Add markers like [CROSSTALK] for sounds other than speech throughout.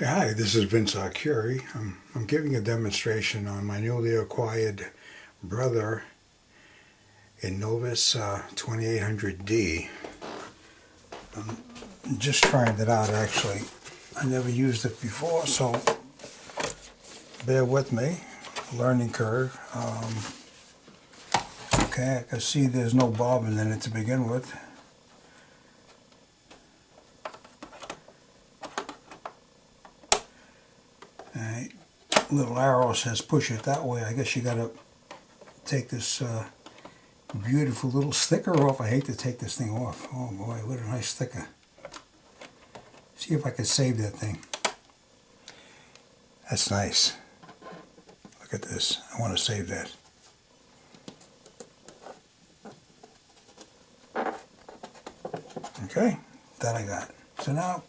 Hi, this is Vince Arcuri. I'm, I'm giving a demonstration on my newly acquired brother Innovis uh, 2800D. I'm just trying it out actually. I never used it before, so bear with me. Learning curve. Um, okay, I can see there's no bobbin in it to begin with. Little arrow says push it that way. I guess you gotta take this uh, beautiful little sticker off. I hate to take this thing off. Oh boy, what a nice sticker. See if I can save that thing. That's nice. Look at this. I want to save that. Okay, that I got. So now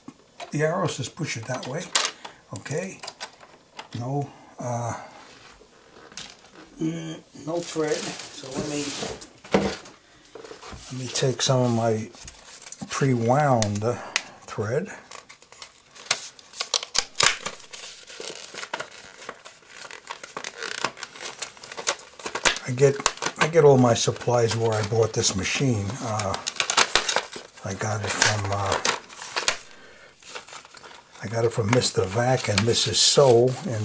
the arrow says push it that way. Okay, no uh, no thread so let me let me take some of my pre-wound thread. I get I get all my supplies where I bought this machine. Uh, I got it from uh, I got it from Mr. Vac and Mrs. Sew in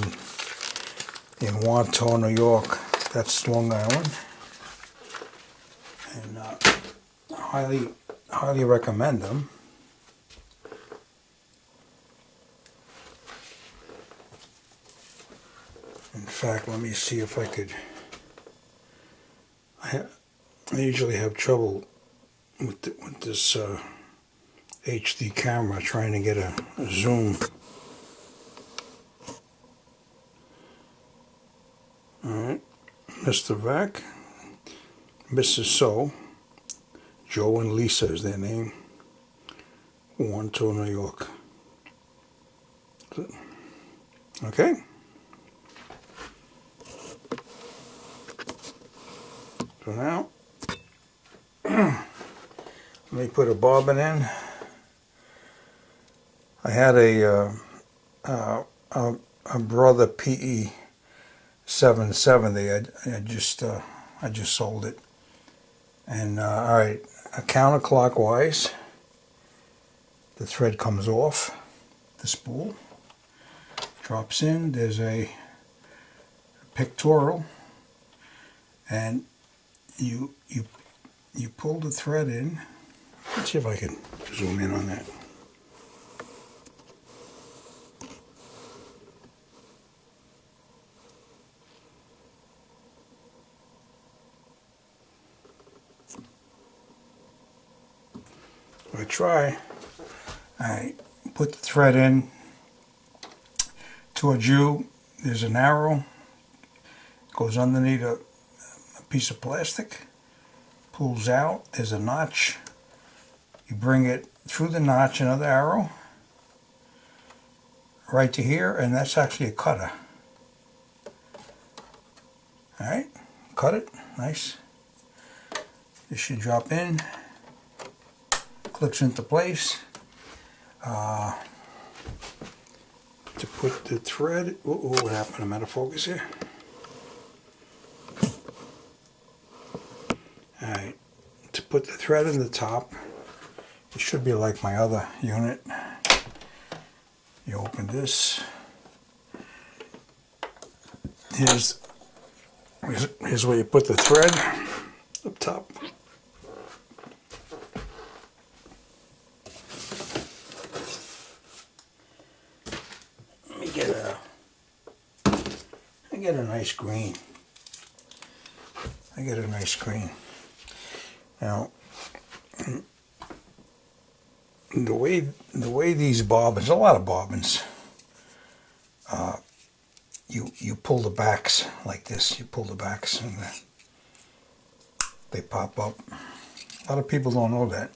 in Wantagh, New York. That's Long Island, and uh, highly highly recommend them. In fact, let me see if I could. I, I usually have trouble with the, with this. Uh, HD camera trying to get a, a zoom. Alright, Mr. Vac, Mrs. Sew, Joe and Lisa is their name, Wantagh, New York. Okay. So now, [CLEARS THROAT] let me put a bobbin in. I had a uh, uh, a, a, brother PE 770. I, I just uh, I just sold it. And uh, all right, counterclockwise. The thread comes off the spool, drops in. There's a pictorial, and you you you pull the thread in. Let's see if I can zoom in on that. I try. I put the thread in towards you. There's an arrow. Goes underneath a, a piece of plastic. Pulls out. There's a notch. You bring it through the notch, another arrow. Right to here, and that's actually a cutter. Alright, cut it. Nice. This should drop in clicks into place. Uh, to put the thread, oh, what happened? I'm out of focus here. Alright, to put the thread in the top, it should be like my other unit. You open this. Here's, here's where you put the thread up top. get a nice green. I get a nice green. Now, the way the way these bobbins, a lot of bobbins, uh, you you pull the backs like this. You pull the backs and the, they pop up. A lot of people don't know that.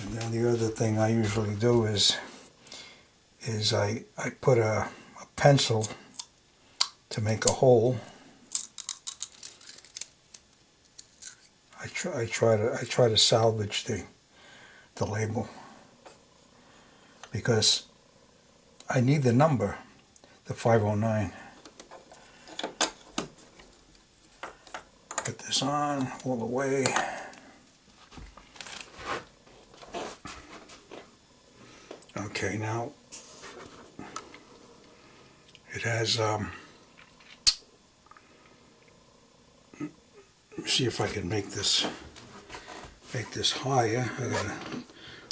And then the other thing I usually do is is I, I put a, a pencil to make a hole. I try, I try to I try to salvage the the label because I need the number, the 509. Put this on all the way. Okay, now it has, um, see if I can make this, make this higher. I gotta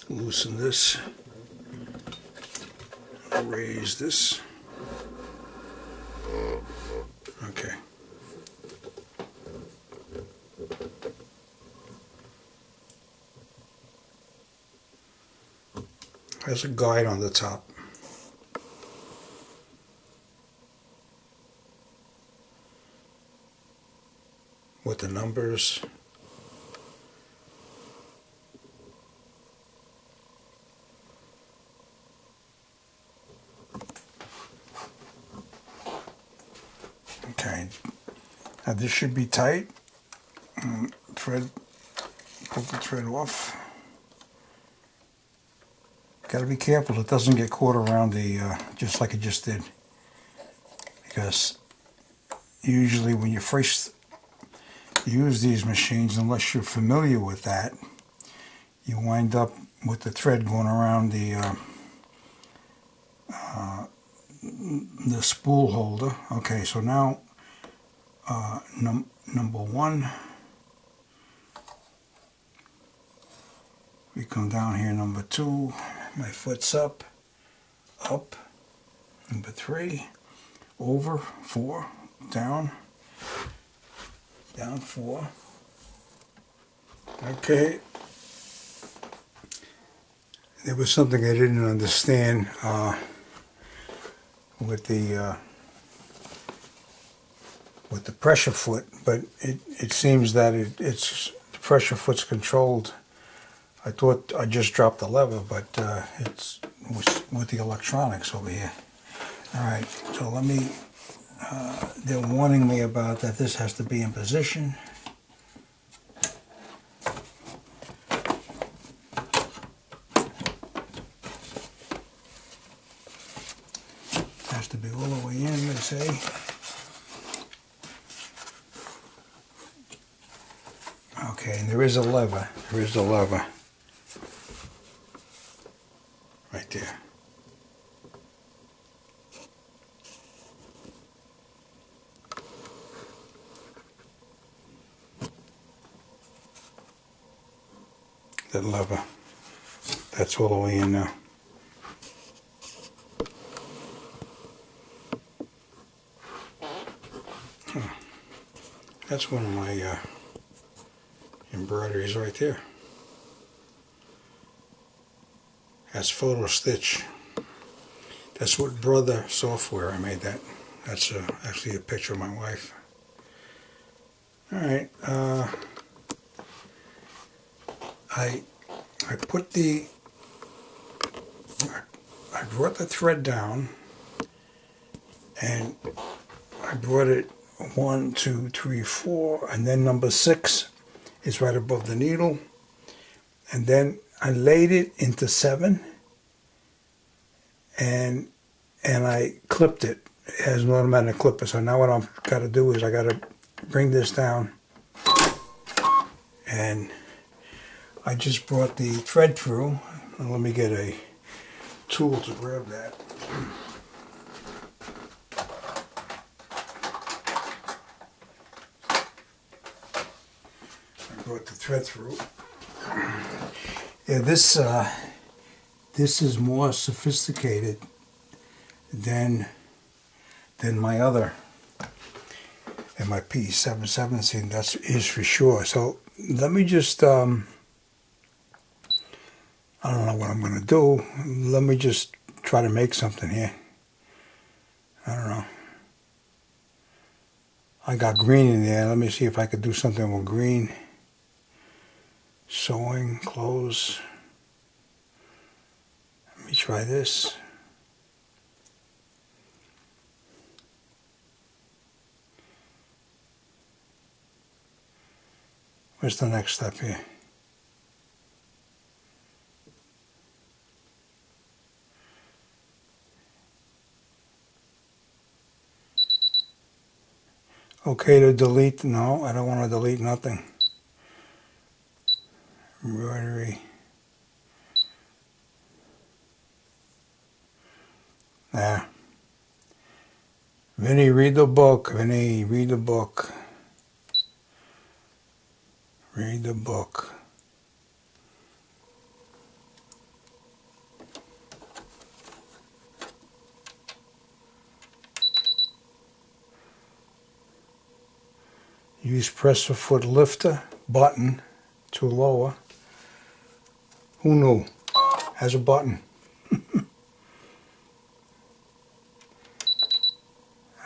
loosen this, raise this. Okay. There's a guide on the top. With the numbers. Okay, now this should be tight. Mm, thread, pull the thread off. Got to be careful it doesn't get caught around the, uh, just like it just did. Because usually when you first use these machines, unless you're familiar with that, you wind up with the thread going around the uh, uh, the spool holder. Okay, so now uh, num number one, we come down here, number two, my foot's up, up, number three, over, four, down, down four. Okay. There was something I didn't understand uh, with the uh, with the pressure foot, but it, it seems that it, it's the pressure foot's controlled. I thought I just dropped the lever, but uh, it's with, with the electronics over here. All right, so let me they're warning me about that this has to be in position. Has to be all the way in, they say. Okay, and there is a lever. There is a lever. Right there. that lever. That's all the way in now. That's one of my uh, embroideries right there. That's photo stitch. That's what Brother Software I made that. That's uh, actually a picture of my wife. All right. Uh, I I put the I brought the thread down and I brought it one, two, three, four, and then number six is right above the needle. And then I laid it into seven and and I clipped it as an automatic clipper. So now what I've got to do is I got to bring this down and I just brought the thread through. Let me get a tool to grab that. I brought the thread through. Yeah, this uh, this is more sophisticated than than my other and my P717. That's is for sure. So let me just. Um, I don't know what I'm going to do. Let me just try to make something here. I don't know. I got green in there. Let me see if I could do something with green. Sewing, clothes. Let me try this. Where's the next step here? Okay to delete? No, I don't want to delete nothing. Embroidery. Yeah. Vinny, read the book. Vinny, read the book. Read the book. Use press a foot lifter button to lower. Who knew? Has a button. [LAUGHS]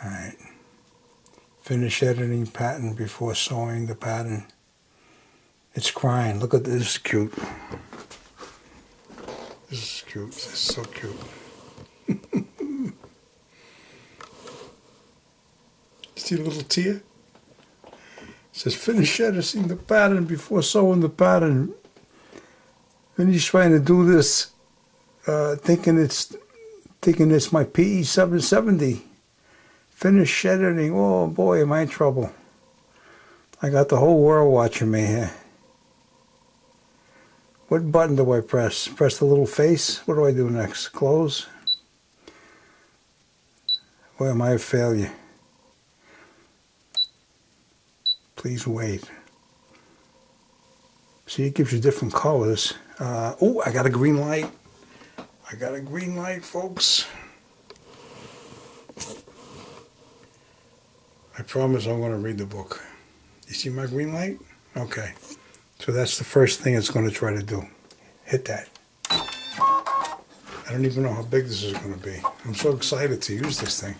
Alright. Finish editing pattern before sewing the pattern. It's crying. Look at this. This is cute. This is cute. This is so cute. [LAUGHS] See a little tear? Says finish editing the pattern before sewing the pattern. And he's trying to do this, uh, thinking it's thinking it's my PE 770. Finish editing. Oh boy, am I in trouble. I got the whole world watching me here. What button do I press? Press the little face? What do I do next? Close? Boy, am I a failure. Please wait. See, it gives you different colors. Uh, oh, I got a green light. I got a green light, folks. I promise I'm going to read the book. You see my green light? Okay. So that's the first thing it's going to try to do. Hit that. I don't even know how big this is going to be. I'm so excited to use this thing.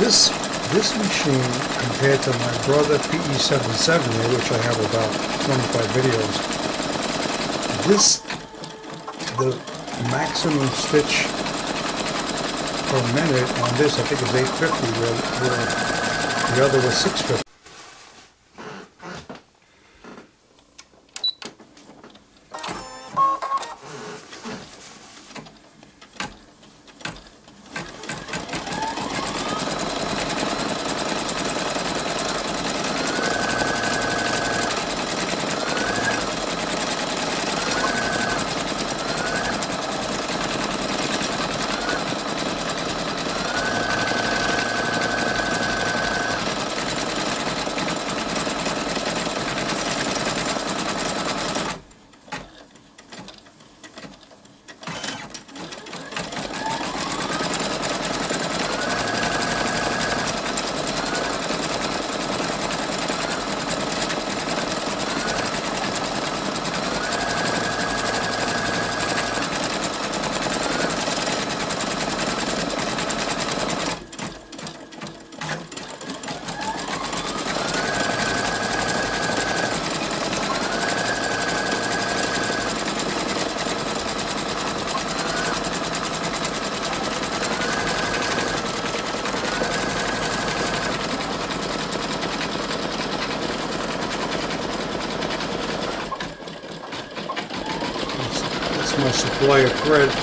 This this machine compared to my brother PE770, which I have about 25 videos, this the maximum stitch per minute on this I think is 850 where, where the other was 650. my supply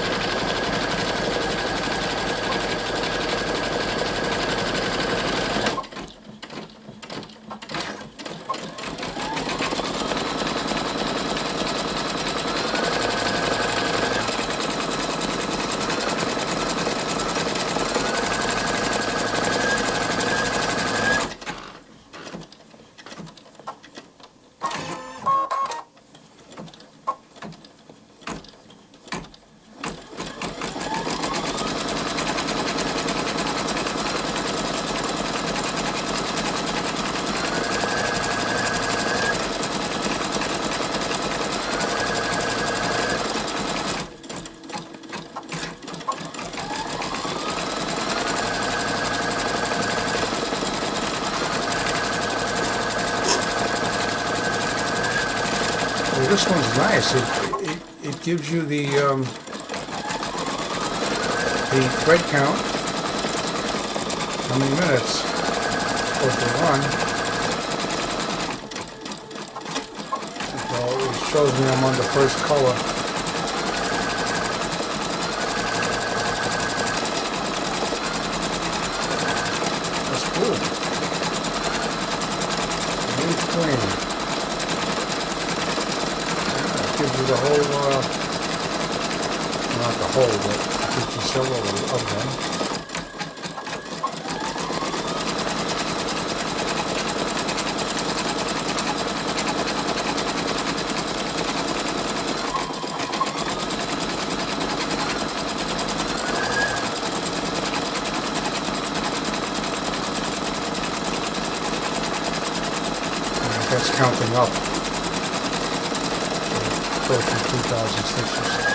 this one's nice. It, it, it gives you the um, the thread count, how many minutes supposed to run. So it shows me I'm on the first color. uh, not the whole, but 50 several of them. that's counting up. Approaching 2,000 stitches.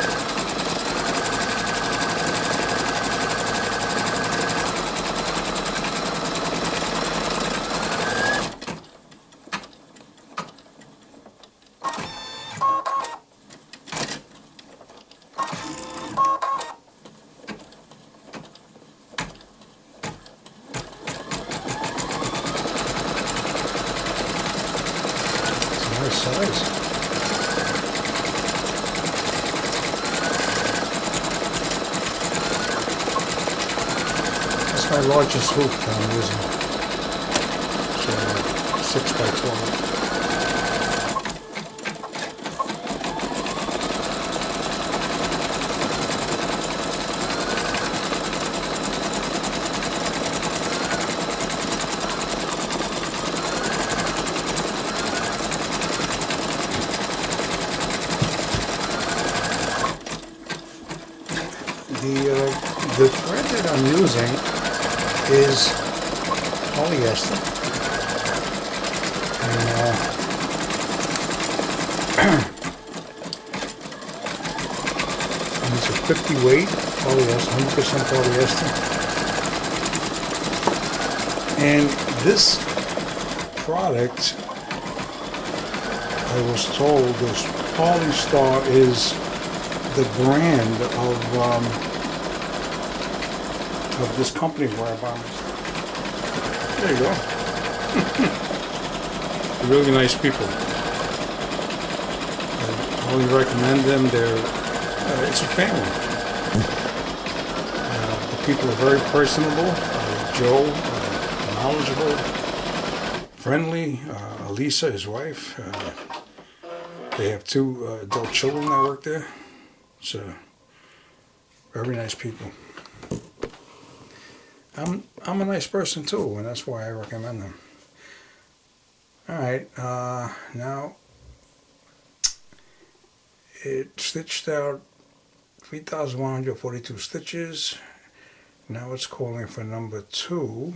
nice size. Largest hoop I'm using. So, 6 by 12. the uh, the thread that I'm using is polyester. And, uh, [CLEARS THROAT] and it's a 50 weight polyester, 100% polyester. And this product, I was told, this Polystar is the brand of um, of this company where I buy my. There you go. [LAUGHS] really nice people. I only recommend them. They're uh, it's a family. Uh, the people are very personable. Uh, Joe, uh, knowledgeable, friendly. Uh, Elisa, his wife. Uh, they have two adult children that work there. So, very nice people. I'm I'm a nice person too, and that's why I recommend them. All right, uh, now it stitched out 3,142 stitches. Now it's calling for number two.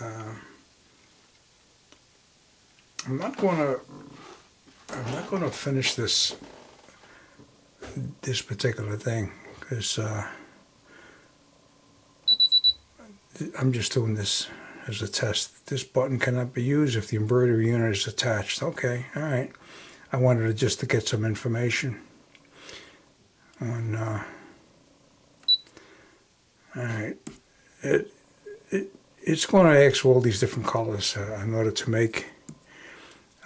Uh, I'm not to I'm not to finish this this particular thing because uh, I'm just doing this as a test. This button cannot be used if the embroidery unit is attached. Okay, all right. I wanted to just to get some information on. Uh, all right, it it it's going to ask all these different colors uh, in order to make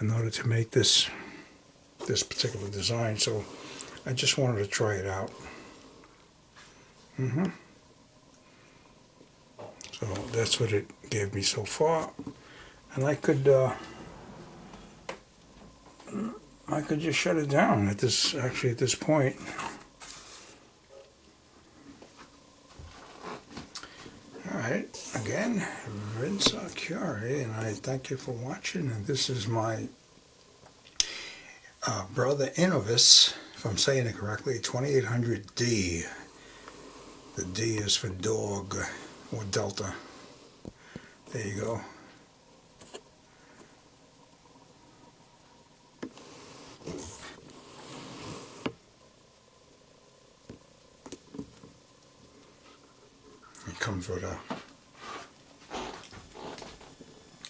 in order to make this this particular design. So I just wanted to try it out. Mm-hmm. So that's what it gave me so far. And I could, uh, I could just shut it down at this, actually at this point. All right, again, Vince Arcuri, and I thank you for watching. And this is my uh, brother Innovis, if I'm saying it correctly, 2800D. The D is for dog or delta. There you go. It comes with a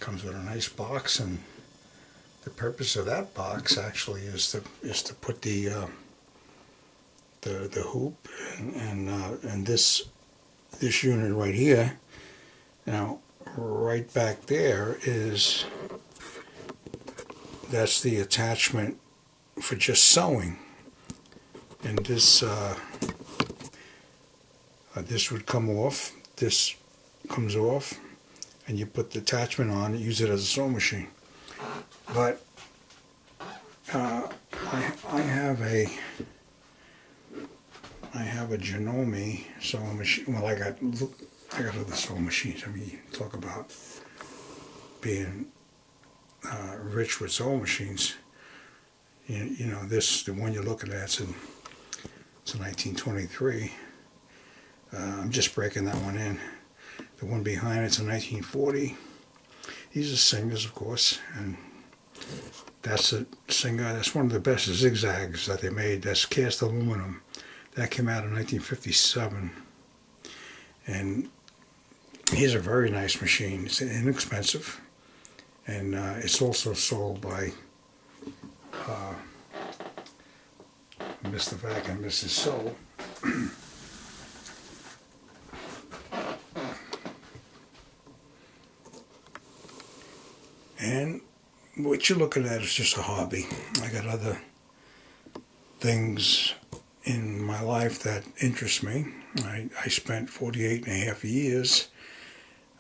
comes with a nice box and the purpose of that box actually is to is to put the uh, the the hoop and and, uh, and this this unit right here. Now, right back there is, that's the attachment for just sewing. And this, uh, uh, this would come off, this comes off, and you put the attachment on, use it as a sewing machine. But uh, I have a I have a Janome sewing machine. Well, I got look, I got other sewing machines. I mean, talk about being uh, rich with sewing machines. You, you know, this the one you're looking at. It's in it's a 1923. Uh, I'm just breaking that one in. The one behind it's a 1940. These are singers, of course, and that's a singer. That's one of the best zigzags that they made. That's cast aluminum. That came out in 1957, and he's a very nice machine. It's inexpensive, and uh, it's also sold by uh, Mr. Vac and Mrs. Soul. and what you're looking at is just a hobby. I got other things in my life that interests me. I, I spent 48 and a half years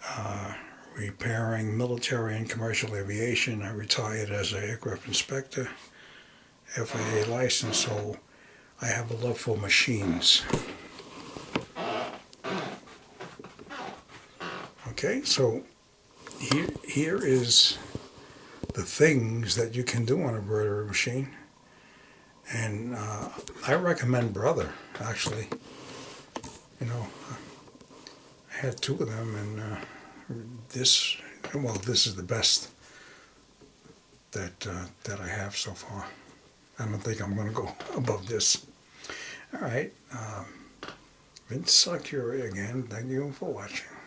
uh, repairing military and commercial aviation. I retired as an aircraft inspector, FAA license, so I have a love for machines. Okay, so here, here is the things that you can do on a embroidery machine. And uh, I recommend Brother, actually. You know, I had two of them, and uh, this, well, this is the best that uh, that I have so far. I don't think I'm going to go [LAUGHS] above this. All right. Um, Vince Curie again. Thank you for watching.